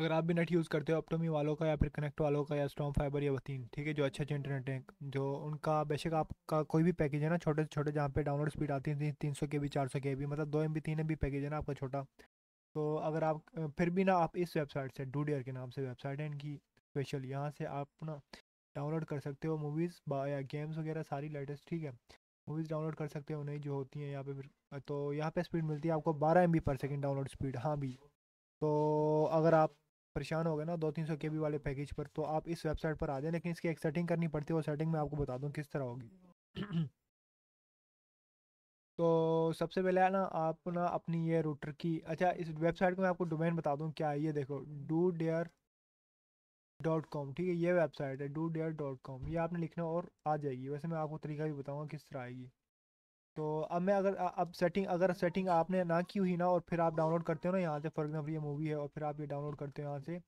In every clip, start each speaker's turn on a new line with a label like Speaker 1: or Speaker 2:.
Speaker 1: अगर आप भी नेट यूज़ करते हो, अपटोमी वालों का या फिर कनेक्ट वालों का या स्टॉम फाइबर या वतीन ठीक है, जो अच्छे अच्छे इंटरनेट हैं, जो उनका बेशक आपका कोई भी पैकेज है ना, छोटे से छोटे, जहाँ पे डाउनलोड स्पीड आती है, तीन सौ के बी चार सौ के बी मतलब दो एम बी तीन एम बी पैकेज है ना आपका छोटा। तो अगर आप फिर भी ना आप इस वेबसाइट से डूडियर के नाम से वेबसाइट है इनकी, स्पेशल यहाँ से आप ना डाउनलोड कर सकते हो मूवीज़ या गेम्स वगैरह सारी लेटेस्ट, ठीक है। मूवीज़ डाउनलोड कर सकते हो, नई जो होती हैं यहाँ पे फिर तो यहाँ पे स्पीड मिलती है आपको बारह एम पर सेकेंड डाउनलोड स्पीड हाँ भी। तो अगर आप परेशान हो गए ना दो तीन सौ के बी वाले पैकेज पर तो आप इस वेबसाइट पर आ जाए, लेकिन इसकी एक सेटिंग करनी पड़ती है, वो सेटिंग मैं आपको बता दूँ किस तरह होगी। तो सबसे पहले है ना, आप ना अपनी ये रूटर की अच्छा इस वेबसाइट को मैं आपको डोमेन बता दूँ क्या है, ये देखो डू डेयर डॉट कॉम ठीक है, ये वेबसाइट है डू डेयर डॉट कॉम ये आपने लिखना और आ जाएगी। वैसे मैं आपको तरीका भी बताऊँगा किस तरह आएगी। तो अब मैं अगर अब सेटिंग अगर सेटिंग आपने ना की हुई ना और फिर आप डाउनलोड करते हो ना यहाँ से फॉर एग्ज़ाम्पल ये मूवी है और फिर आप ये डाउनलोड करते हो यहाँ से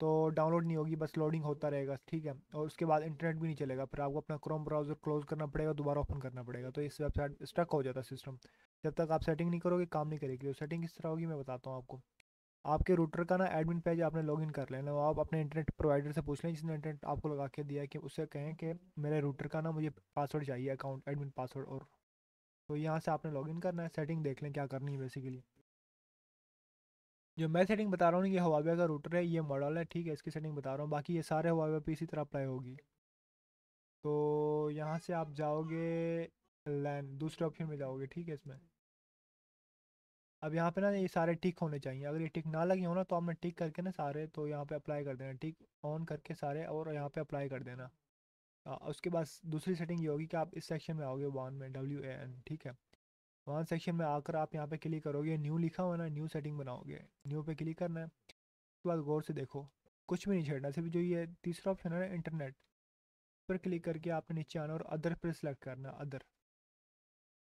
Speaker 1: तो डाउनलोड नहीं होगी, बस लोडिंग होता रहेगा, ठीक है? और उसके बाद इंटरनेट भी नहीं चलेगा, फिर आपको अपना क्रोम ब्राउज़र क्लोज करना पड़ेगा, दोबारा ओपन करना पड़ेगा तो इस वेबसाइट स्टक हो जाता है सिस्टम जब तक आप सेटिंग नहीं करोगे, काम नहीं करेगी। तो सेटिंग किस तरह होगी, मैं बताता हूँ आपको। आपके रूटर का ना एडमिन पेज आपने लॉगिन कर लेना आप अपने इंटरनेट प्रोवाइडर से पूछ लें, जिसने इंटरनेट आपको लगा के दिया कि उससे कहें कि मेरे रूटर का ना मुझे पासवर्ड चाहिए अकाउंट एडमिन पासवर्ड और तो यहाँ से आपने लॉगिन करना है सेटिंग देख लें क्या करनी है बेसिकली जो मैं सेटिंग बता रहा हूँ ये हवाबिया का रूटर है, ये मॉडल है, ठीक है, इसकी सेटिंग बता रहा हूँ। बाकी ये सारे हवाबिया पे इसी तरह अप्लाई होगी। तो यहाँ से आप जाओगे लैन दूसरे ऑप्शन में जाओगे, ठीक है इसमें। अब यहाँ पे ना ये सारे टिक होने चाहिए। अगर ये टिक ना लगे हो ना तो आपने टिक करके ना सारे तो यहाँ पे अप्लाई कर देना टिक ऑन करके सारे और यहाँ पे अप्लाई कर देना। आ, उसके बाद दूसरी सेटिंग ये होगी कि आप इस सेक्शन में आओगे वन में डब्ल्यू ए एन ठीक है? वन सेक्शन में आकर आप यहाँ पे क्लिक करोगे न्यू लिखा हुआ ना न्यू सेटिंग बनाओगे। न्यू पे क्लिक करना है उसके बाद गौर से देखो कुछ भी नहीं छेड़ना सिर्फ़ जो ये तीसरा ऑप्शन है ना इंटरनेट पर क्लिक करके आपने नीचे आना और अदर पर सिलेक्ट करना है अदर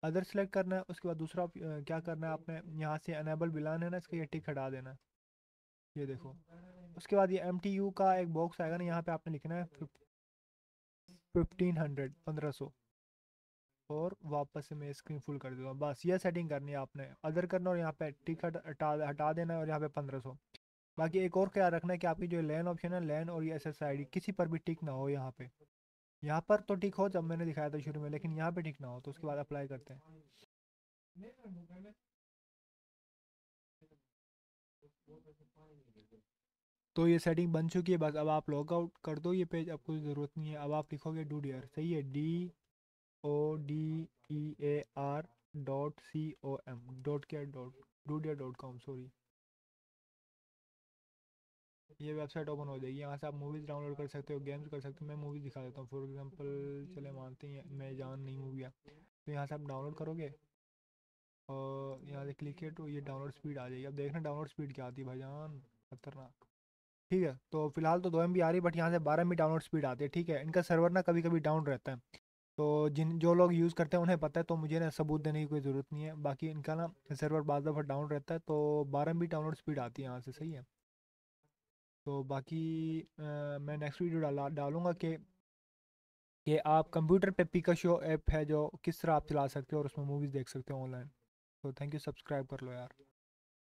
Speaker 1: अदर सेलेक्ट करना है उसके बाद दूसरा क्या करना है आपने यहाँ से अनेबल बिलान है ना इसका ये टिक हटा देना ये देखो उसके बाद ये एमटीयू का एक बॉक्स आएगा ना यहाँ पे आपने लिखना है फिफ्टीन हंड्रेड पंद्रह सौ। और वापस से मैं स्क्रीन फुल कर दूँगा बस ये सेटिंग करनी है आपने। अदर करना और यहाँ पे टिकट हटा हटा देना है और यहाँ पे पंद्रह सौ। बाकी एक और क्या रखना है कि आपकी जो लैन ऑप्शन है लैन और ये एस एस आई किसी पर भी टिक ना हो यहाँ पे। यहाँ पर तो टिक हो जब मैंने दिखाया था शुरू में, लेकिन यहाँ पे टिक ना हो तो उसके बाद अप्लाई करते हैं। तो ये सेटिंग बन चुकी है, बस अब आप लॉग आउट कर दो ये पेज कोई ज़रूरत नहीं है। अब आप लिखोगे डू डी आर सही है? D O D E A R dot C O M dot क्या dot do D R dot com sorry ये वेबसाइट ओपन हो जाएगी, यहाँ से आप मूवीज़ डाउनलोड कर सकते हो गेम्स कर सकते हो, मैं मूवीज़ दिखा देता हूँ। फॉर एग्जांपल चले मानते हैं, मैं जान नहीं मूवी है तो यहाँ से आप डाउनलोड करोगे, और यहाँ से क्लिक किया तो ये डाउनलोड स्पीड आ जाएगी। अब देखना डाउनलोड स्पीड क्या आती है भाईजान, खतरनाक। ठीक है? तो फ़िलहाल तो दो एम आ रही है बट यहाँ से बारह एम डाउनलोड स्पीड आती है ठीक है? इनका सर्वर ना कभी कभी डाउन रहता है। तो जिन जो लोग यूज़ करते हैं उन्हें पता है तो मुझे ना सबूत देने की कोई ज़रूरत नहीं है। बाकी इनका ना सर्वर बाद दफ़ा डाउन रहता है तो बारह एम डाउनलोड स्पीड आती है यहाँ से सही है? तो बाकी आ, मैं नेक्स्ट वीडियो डाला डालूँगा कि कि आप कंप्यूटर पे पिका शो ऐप है जो किस तरह आप चला सकते हो और उसमें मूवीज़ देख सकते हो ऑनलाइन तो थैंक यू सब्सक्राइब कर लो यार।